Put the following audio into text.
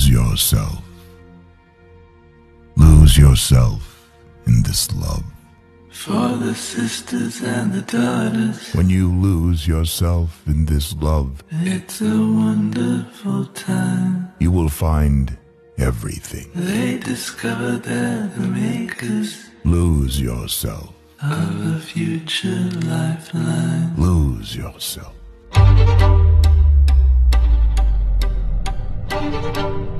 lose yourself. Lose yourself in this love. For the sisters and the daughters, When you lose yourself in this love, it's a wonderful time. you will find everything. They discover they're the makers Lose yourself. of a future lifeline. Lose yourself. thank you